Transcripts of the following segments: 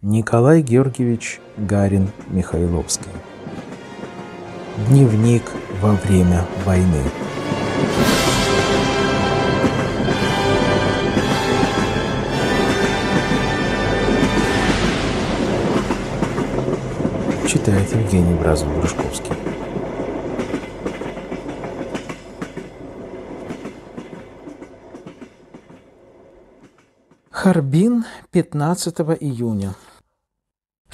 Николай Георгиевич Гарин Михайловский. Дневник во время войны. Читает Евгений Бразов-Брюшковский. Харбин, 15 июня.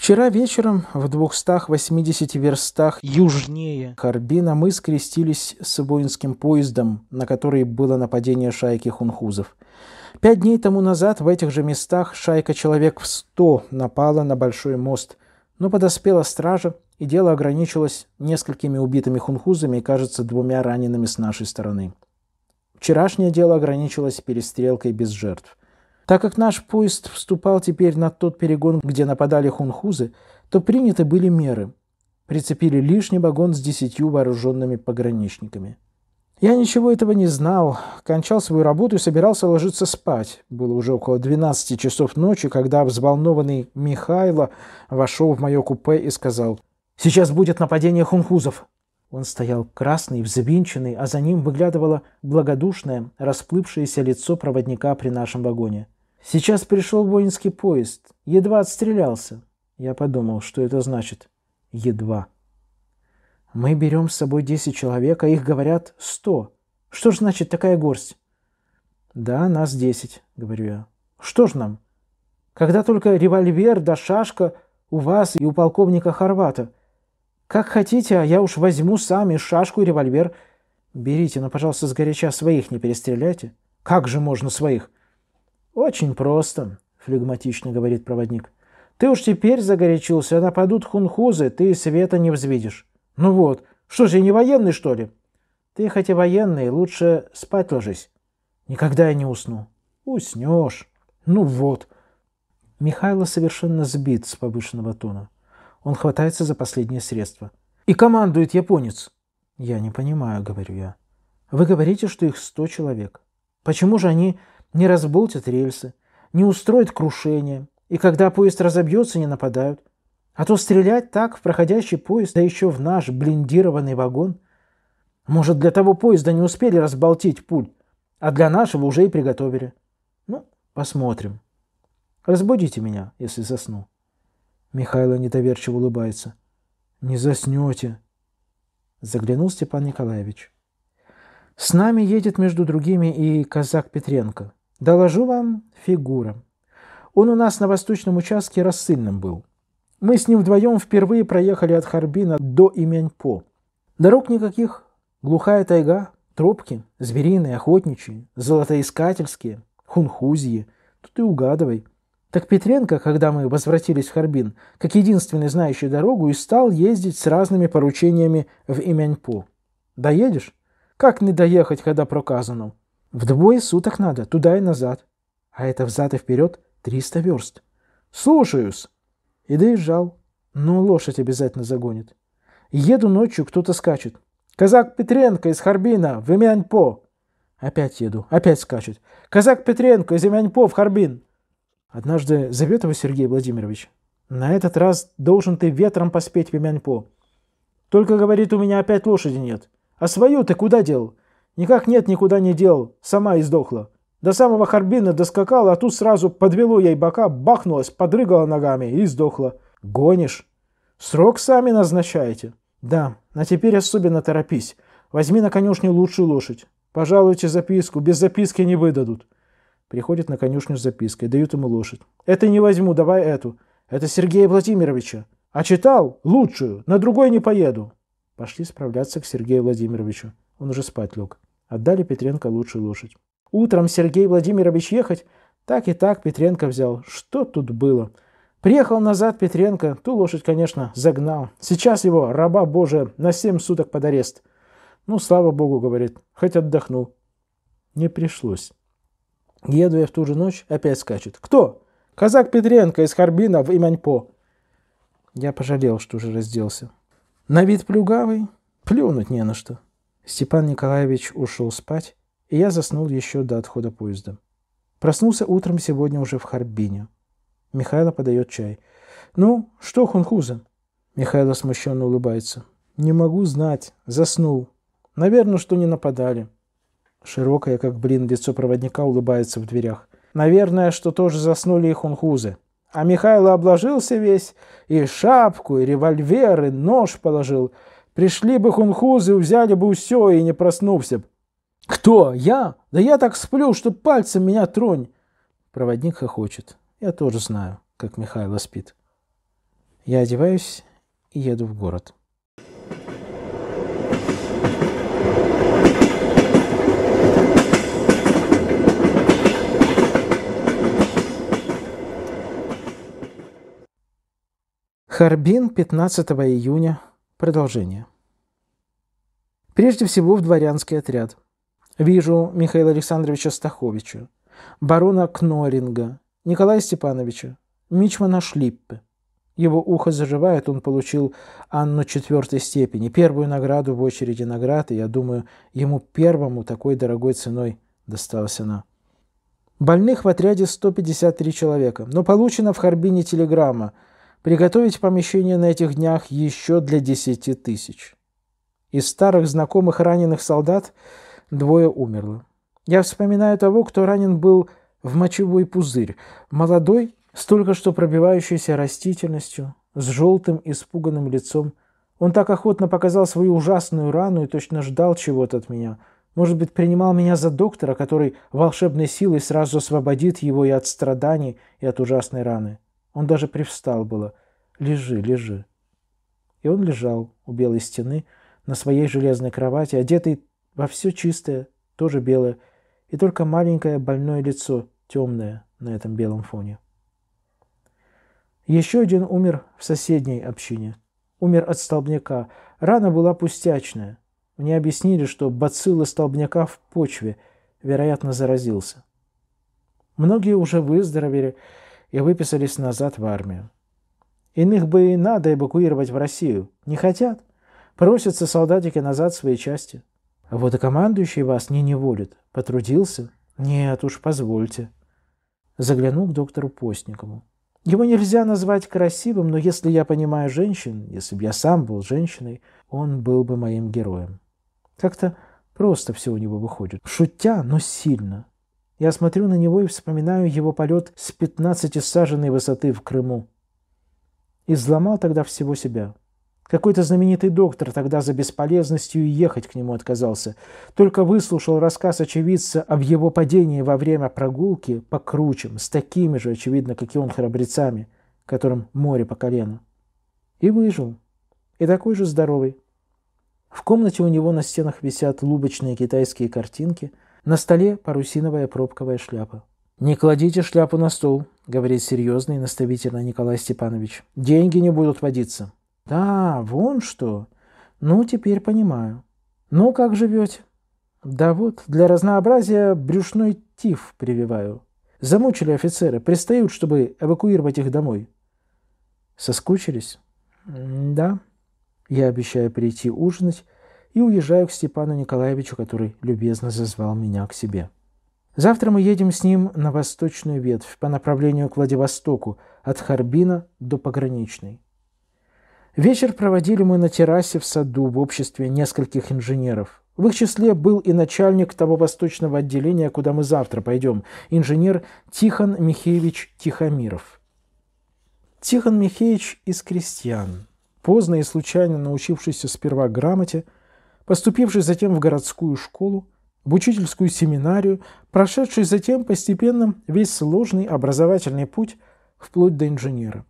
Вчера вечером в 280 верстах южнее Харбина мы скрестились с воинским поездом, на который было нападение шайки хунхузов. Пять дней тому назад в этих же местах шайка человек в сто напала на большой мост, но подоспела стража, и дело ограничилось несколькими убитыми хунхузами и, кажется, двумя ранеными с нашей стороны. Вчерашнее дело ограничилось перестрелкой без жертв – так как наш поезд вступал теперь на тот перегон, где нападали хунхузы, то приняты были меры. Прицепили лишний вагон с десятью вооруженными пограничниками. Я ничего этого не знал, кончал свою работу и собирался ложиться спать. Было уже около 12 часов ночи, когда взволнованный Михайло вошел в мое купе и сказал «Сейчас будет нападение хунхузов». Он стоял красный, взвинченный, а за ним выглядывало благодушное, расплывшееся лицо проводника при нашем вагоне. Сейчас пришел воинский поезд. Едва отстрелялся. Я подумал, что это значит. Едва. Мы берем с собой 10 человек, а их, говорят, 100. Что ж значит такая горсть? Да, нас 10, говорю я. Что ж нам? Когда только револьвер да шашка у вас и у полковника Хорвата. Как хотите, а я уж возьму сами шашку и револьвер. Берите, но, пожалуйста, сгоряча своих не перестреляйте. Как же можно своих? «Очень просто», — флегматично говорит проводник. «Ты уж теперь загорячился, нападут хунхузы, ты света не взвидишь». «Ну вот, что же, я не военный, что ли?» «Ты хоть и военный, лучше спать ложись». «Никогда я не усну». «Уснешь». «Ну вот». Михайло совершенно сбит с повышенного тона. Он хватается за последнее средство. «И командует японец». «Я не понимаю», — говорю я. «Вы говорите, что их сто человек. Почему же они не разболтят рельсы, не устроят крушение, и когда поезд разобьется, не нападают. А то стрелять так в проходящий поезд, да еще в наш блиндированный вагон. Может, для того поезда не успели разболтить пуль, а для нашего уже и приготовили. Ну, посмотрим. Разбудите меня, если засну. Михайло недоверчиво улыбается. Не заснете. Заглянул Степан Николаевич. С нами едет между другими и казак Петренко. Доложу вам фигура. Он у нас на восточном участке рассыльным был. Мы с ним вдвоем впервые проехали от Харбина до Именьпо. Дорог никаких, глухая тайга, тропки, звериные, охотничьи, золотоискательские, хунхузьи. Тут и угадывай. Так Петренко, когда мы возвратились в Харбин, как единственный знающий дорогу, и стал ездить с разными поручениями в Именьпо. Доедешь? Как не доехать, когда проказано? Вдвое суток надо, туда и назад. А это взад и вперед триста верст. Слушаюсь. И доезжал. Ну, лошадь обязательно загонит. Еду ночью, кто-то скачет. Казак Петренко из Харбина в Имяньпо. Опять еду, опять скачет. Казак Петренко из Имяньпо в Харбин. Однажды зовет его Сергей Владимирович. На этот раз должен ты ветром поспеть в Имяньпо. Только, говорит, у меня опять лошади нет. А свою ты куда дел? Никак нет, никуда не дел. Сама издохла. До самого Харбина доскакала, а тут сразу подвело ей бока, бахнулась, подрыгала ногами и сдохла. Гонишь? Срок сами назначаете. Да, а теперь особенно торопись. Возьми на конюшню лучшую лошадь. Пожалуйте записку, без записки не выдадут. Приходит на конюшню с запиской, дают ему лошадь. Это не возьму, давай эту. Это Сергея Владимировича. А читал? Лучшую. На другой не поеду. Пошли справляться к Сергею Владимировичу. Он уже спать лег. Отдали Петренко лучшую лошадь. Утром Сергей Владимирович ехать, так и так Петренко взял. Что тут было? Приехал назад Петренко, ту лошадь, конечно, загнал. Сейчас его, раба Божия, на семь суток под арест. Ну, слава Богу, говорит, хоть отдохнул. Не пришлось. Еду я в ту же ночь, опять скачет. Кто? Казак Петренко из Харбина в Имяньпо. Я пожалел, что уже разделся. На вид плюгавый, плюнуть не на что. Степан Николаевич ушел спать, и я заснул еще до отхода поезда. Проснулся утром сегодня уже в Харбине. Михайло подает чай. «Ну, что, Хунхуза?» Михайло смущенно улыбается. «Не могу знать. Заснул. Наверное, что не нападали». Широкое, как блин, лицо проводника улыбается в дверях. «Наверное, что тоже заснули и хунхузы. А Михайло обложился весь, и шапку, и револьвер, и нож положил. Пришли бы хунхузы, взяли бы все и не проснулся б. «Кто? Я? Да я так сплю, что пальцем меня тронь!» Проводник хохочет. Я тоже знаю, как Михайло спит. Я одеваюсь и еду в город. Харбин, 15 июня. Продолжение. Прежде всего в дворянский отряд. Вижу Михаила Александровича Стаховича, барона Кноринга, Николая Степановича, Мичмана Шлиппе. Его ухо заживает, он получил Анну четвертой степени, первую награду в очереди наград, и я думаю, ему первому такой дорогой ценой досталась она. Больных в отряде 153 человека, но получена в Харбине телеграмма приготовить помещение на этих днях еще для 10 тысяч. Из старых знакомых раненых солдат двое умерло. Я вспоминаю того, кто ранен был в мочевой пузырь, молодой, с только что пробивающейся растительностью, с желтым испуганным лицом. Он так охотно показал свою ужасную рану и точно ждал чего-то от меня. Может быть, принимал меня за доктора, который волшебной силой сразу освободит его и от страданий, и от ужасной раны. Он даже привстал было. «Лежи, лежи». И он лежал у белой стены на своей железной кровати, одетый во все чистое, тоже белое, и только маленькое больное лицо темное на этом белом фоне. Еще один умер в соседней общине. Умер от столбняка. Рана была пустячная. Мне объяснили, что бациллы столбняка в почве, вероятно, заразился. Многие уже выздоровели и выписались назад в армию. Иных бы и надо эвакуировать в Россию. Не хотят. Просятся солдатики назад в свои части. А вот и командующий вас не неволит. Потрудился? Нет уж, позвольте. Заглянул к доктору Постникову. Его нельзя назвать красивым, но если я понимаю женщин, если бы я сам был женщиной, он был бы моим героем. Как-то просто все у него выходит. Шутя, но сильно. Я смотрю на него и вспоминаю его полет с 15-саженной высоты в Крыму. Изломал тогда всего себя. Какой-то знаменитый доктор тогда за бесполезностью ехать к нему отказался. Только выслушал рассказ очевидца об его падении во время прогулки по кручам, с такими же, очевидно, как и он, храбрецами, которым море по колено. И выжил. И такой же здоровый. В комнате у него на стенах висят лубочные китайские картинки, на столе парусиновая пробковая шляпа. «Не кладите шляпу на стол», — говорит серьезный и наставительно Николай Степанович. «Деньги не будут водиться». Да, вон что. Ну, теперь понимаю. Ну, как живете? Да вот, для разнообразия брюшной тиф прививаю. Замучили офицеры, пристают, чтобы эвакуировать их домой. Соскучились? Да. Я обещаю прийти ужинать и уезжаю к Степану Николаевичу, который любезно зазвал меня к себе. Завтра мы едем с ним на восточную ветвь по направлению к Владивостоку, от Харбина до Пограничной. Вечер проводили мы на террасе в саду в обществе нескольких инженеров. В их числе был и начальник того восточного отделения, куда мы завтра пойдем, инженер Тихон Михеевич Тихомиров. Тихон Михеевич из крестьян, поздно и случайно научившийся сперва грамоте, поступивший затем в городскую школу, в учительскую семинарию, прошедший затем постепенно весь сложный образовательный путь вплоть до инженера.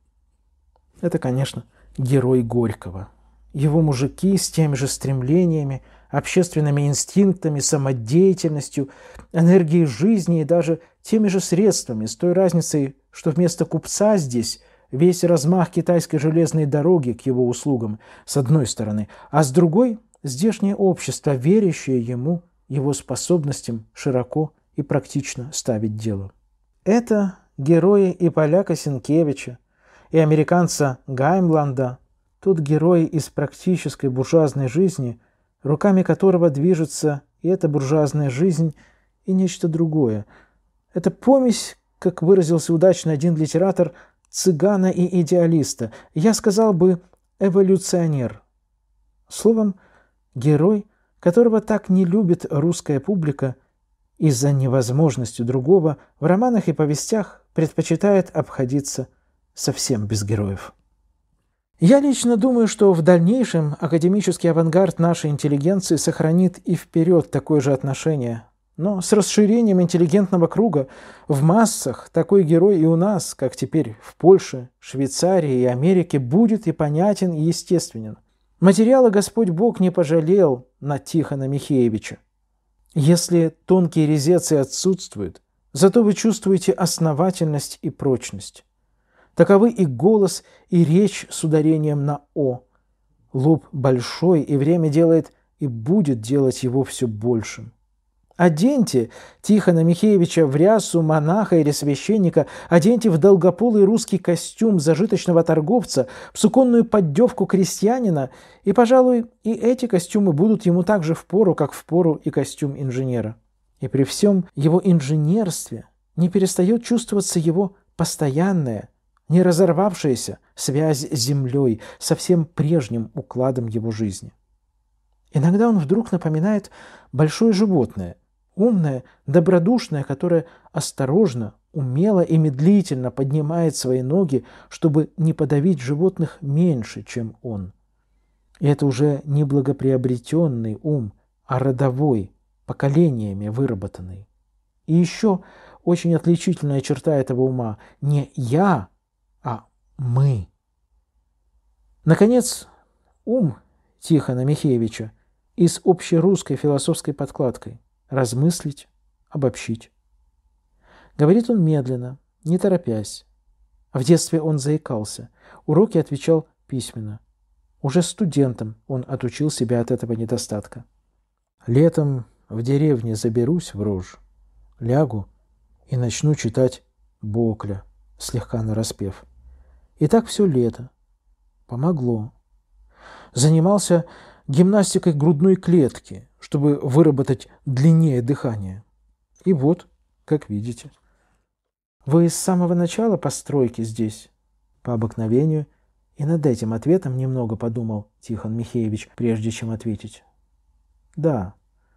Это, конечно, герой Горького. Его мужики с теми же стремлениями, общественными инстинктами, самодеятельностью, энергией жизни и даже теми же средствами, с той разницей, что вместо купца здесь весь размах китайской железной дороги к его услугам с одной стороны, а с другой – здешнее общество, верящее ему, его способностям широко и практично ставить дело. Это герои и поляка Сенкевича, и американца Гаймланда, тот герой из практической буржуазной жизни, руками которого движется и эта буржуазная жизнь, и нечто другое. Это помесь, как выразился удачно один литератор, цыгана и идеалиста. Я сказал бы эволюционер. Словом, герой, которого так не любит русская публика из-за невозможности другого, в романах и повестях предпочитает обходиться совсем без героев. Я лично думаю, что в дальнейшем академический авангард нашей интеллигенции сохранит и вперед такое же отношение. Но с расширением интеллигентного круга в массах такой герой и у нас, как теперь в Польше, Швейцарии и Америке, будет и понятен, и естественен. Материала Господь Бог не пожалел на Тихона Михеевича. Если тонкие резеции отсутствуют, зато вы чувствуете основательность и прочность. Таковы и голос, и речь с ударением на «о». Лоб большой, и время делает и будет делать его все большим. Оденьте Тихона Михеевича в рясу монаха или священника, оденьте в долгополый русский костюм зажиточного торговца, в суконную поддевку крестьянина, и, пожалуй, и эти костюмы будут ему так же в пору, как в пору и костюм инженера. И при всем его инженерстве не перестает чувствоваться его постоянная, не разорвавшаяся связь с землей, со всем прежним укладом его жизни. Иногда он вдруг напоминает большое животное, умное, добродушное, которое осторожно, умело и медлительно поднимает свои ноги, чтобы не подавить животных меньше, чем он. И это уже не благоприобретенный ум, а родовой, поколениями выработанный. И еще очень отличительная черта этого ума – не «я», а мы. Наконец, ум Тихона Михеевича и с общерусской философской подкладкой размыслить, обобщить. Говорит он медленно, не торопясь. В детстве он заикался, уроки отвечал письменно. Уже студентом он отучил себя от этого недостатка. Летом в деревне заберусь в рожь, лягу и начну читать Бокля, слегка нараспев. И так все лето. Помогло. Занимался гимнастикой грудной клетки, чтобы выработать длиннее дыхание. И вот, как видите. Вы с самого начала постройки здесь? По обыкновению. И над этим ответом немного подумал Тихон Михеевич, прежде чем ответить. Да,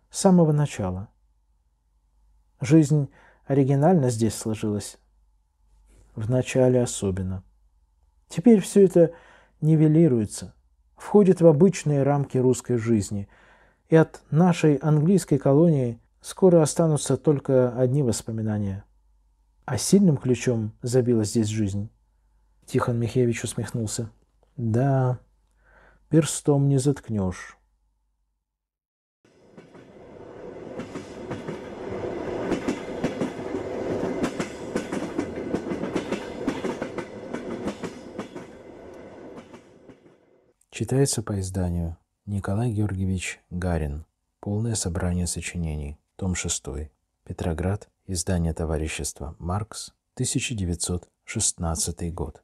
с самого начала. Жизнь оригинально здесь сложилась. В начале особенно. Теперь все это нивелируется, входит в обычные рамки русской жизни, и от нашей английской колонии скоро останутся только одни воспоминания. А сильным ключом забила здесь жизнь. Тихон Михеевич усмехнулся. Да, перстом не заткнешь. Читается по изданию Николай Георгиевич Гарин. Полное собрание сочинений. Том 6. Петроград. Издание товарищества «Маркс», 1916 год.